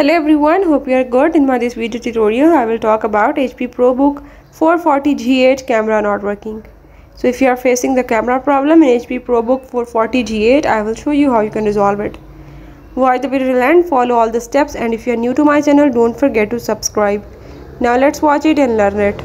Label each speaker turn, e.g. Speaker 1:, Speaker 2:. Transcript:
Speaker 1: Hello everyone, hope you are good. In my this video tutorial, I will talk about HP ProBook 440G8 camera not working. So if you are facing the camera problem in HP ProBook 440G8, I will show you how you can resolve it. Watch the video till follow all the steps and if you are new to my channel, don't forget to subscribe. Now let's watch it and learn it.